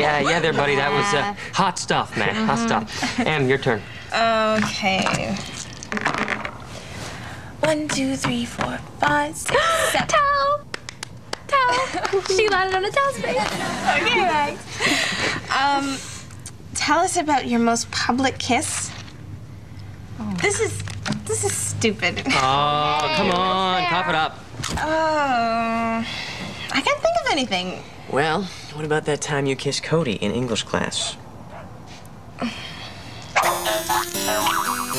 Yeah, yeah, there, buddy. That was uh, hot stuff, man. Hot stuff. Em, your turn. Okay. One, two, three, four, five, six, seven. Towel. Towel. she landed on a towel space. Okay, thanks. Um, tell us about your most public kiss. This is this is stupid. Oh, come on. Cough it up. Oh, I can't think of anything. Well, what about that time you kissed Cody in English class?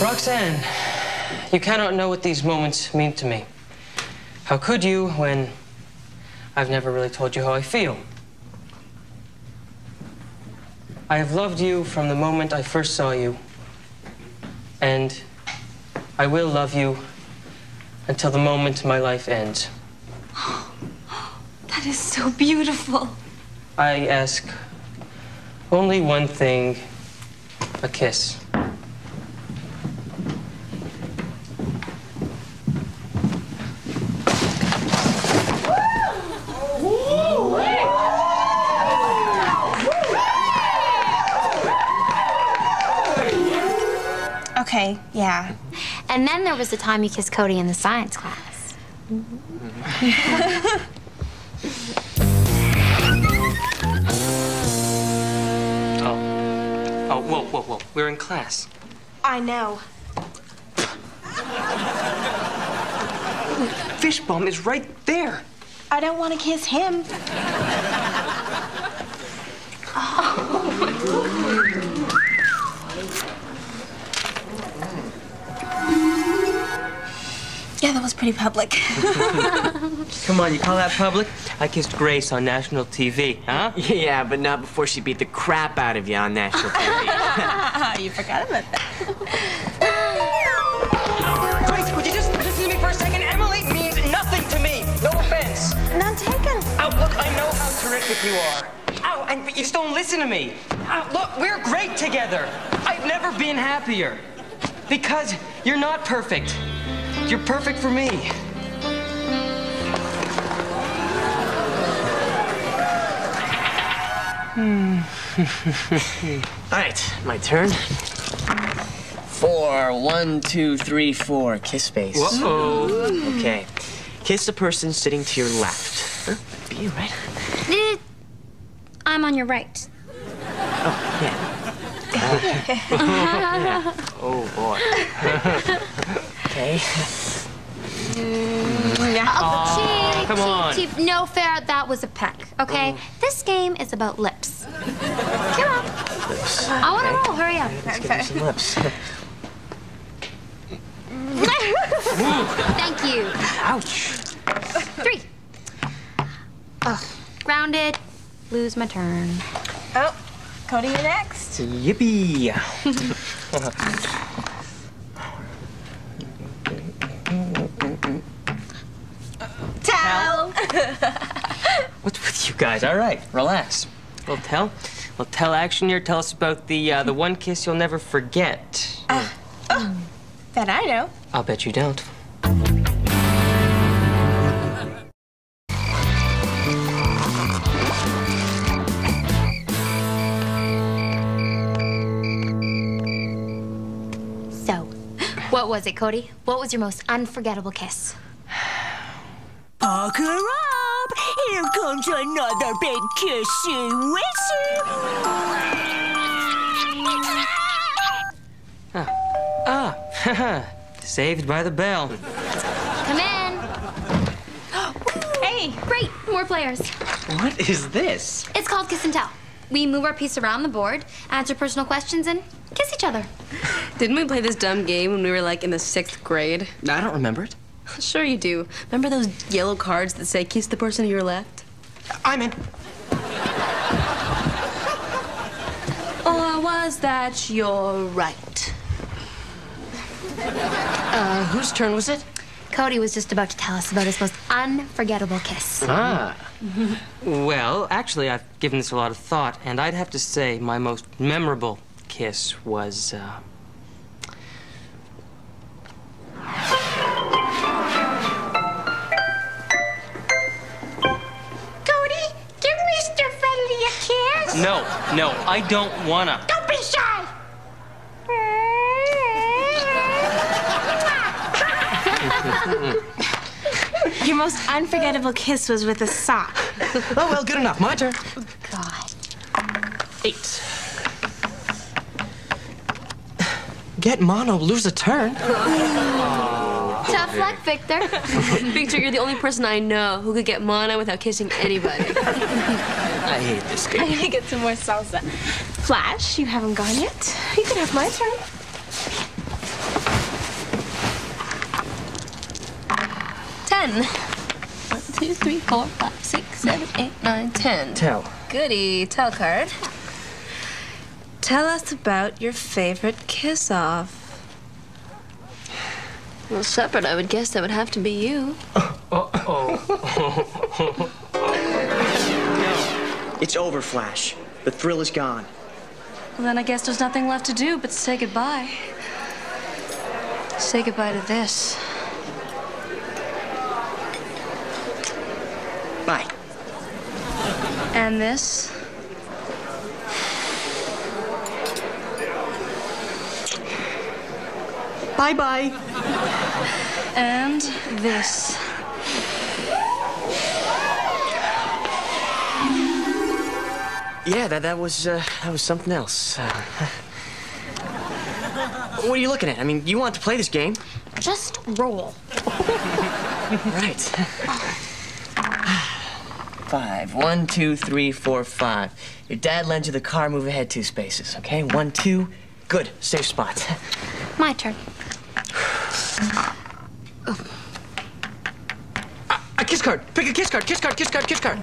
Roxanne, you cannot know what these moments mean to me. How could you when I've never really told you how I feel? I have loved you from the moment I first saw you, and I will love you until the moment my life ends. That is so beautiful. I ask only one thing a kiss. Okay, yeah. And then there was the time you kissed Cody in the science class. Oh. Oh, whoa, whoa, whoa. We're in class. I know. Fishbum is right there. I don't want to kiss him. oh. Yeah, that was pretty public. Come on, you call that public? I kissed Grace on national TV, huh? Yeah, but not before she beat the crap out of you on national TV. you forgot about that. Grace, would you just listen to me for a second? Emily means nothing to me. No offense. None taken. Oh, look, I know how terrific you are. Ow, and but you just don't listen to me. Ow, look, we're great together. I've never been happier. Because you're not perfect. You're perfect for me. All right, my turn. Four, one, two, three, four. Kiss space. Whoa. Okay. Kiss the person sitting to your left. Huh? Be you, right? Eh, I'm on your right. Yeah. Yeah. Oh boy. okay. Oh, cheap, come cheap, on. cheap. No fair. That was a peck. Okay. Mm. This game is about lips. Come on. Lips. I want to roll. Hurry up. Let's give him some lips. Thank you. Ouch. Three. Ugh. Rounded. Lose my turn. Oh, Cody, you next. Yippee. What's with you guys? All right, relax. Well, tell, well, tell action here. Tell us about the uh, the one kiss you'll never forget. That I know. I'll bet you don't. So, what was it, Cody? What was your most unforgettable kiss? Buckle up! Here comes another big kissy wissy! Ah, saved by the bell. Come in. hey, great. More players. What is this? It's called Kiss and Tell. We move our piece around the board, answer personal questions, and kiss each other. Didn't we play this dumb game when we were like in the sixth grade? I don't remember it. Sure you do. Remember those yellow cards that say kiss the person to your left? I'm in. Or was that your right? Uh, whose turn was it? Cody was just about to tell us about his most unforgettable kiss. Ah. Well, actually, I've given this a lot of thought, and I'd have to say my most memorable kiss was. Uh... No, no, I don't wanna. Don't be shy. Your most unforgettable kiss was with a sock. Oh, well, good enough. My turn. God. Eight. Get mono, lose a turn. Tough luck, Victor. Victor, you're the only person I know who could get mono without kissing anybody. I hate this game. I need gonna get some more salsa. Flash, you haven't gone yet. You can have my turn. Ten. One, two, three, four, five, six, seven, eight, nine, ten. Tell. Goody. Tell card. Tell us about your favorite kiss off. Well, separate, I would guess that would have to be you. It's over, Flash. The thrill is gone. Well, then I guess there's nothing left to do but say goodbye. Say goodbye to this. Bye. And this. Bye bye. And this. Yeah, that that was uh, that was something else. Uh, what are you looking at? I mean, you want to play this game, Just roll. right? Five. One, two, three, four, five. Your dad lends you the car. Move ahead two spaces. Okay. One, two. Good. Safe spot. My turn. A kiss card. Pick a kiss card. Kiss card. Kiss card. Kiss card.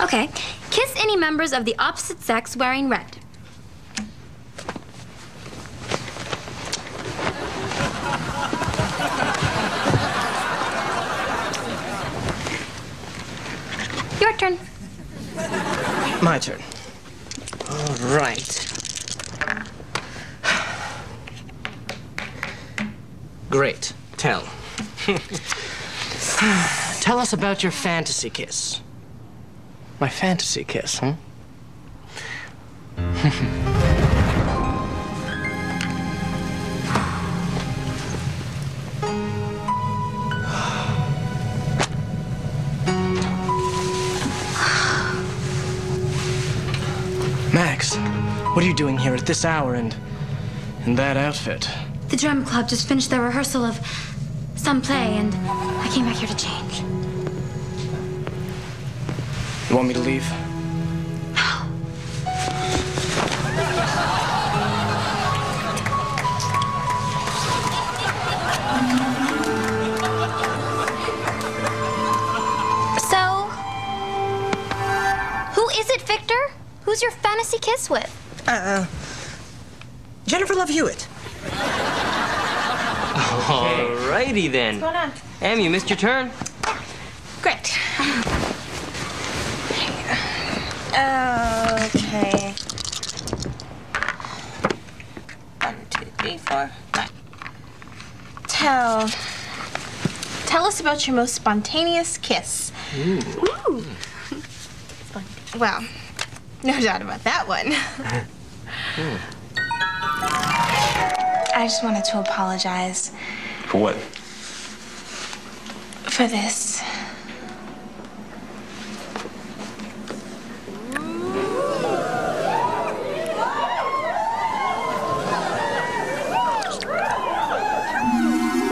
Okay. Kiss any members of the opposite sex wearing red. Your turn. My turn. All right. Great. Tell. Tell us about your fantasy kiss. My fantasy kiss, huh? Max, what are you doing here at this hour and in that outfit? The drum club just finished their rehearsal of some play, and I came back here to change. You want me to leave? So, who is it, Victor? Who's your fantasy kiss with? Uh, Jennifer Love Hewitt. Alrighty then. Hold on. Em, you missed your turn. Great. Okay. One, two, three, four, five. Tell. Tell us about your most spontaneous kiss. Ooh. Well, no doubt about that one. Hmm. I just wanted to apologize For what? for this.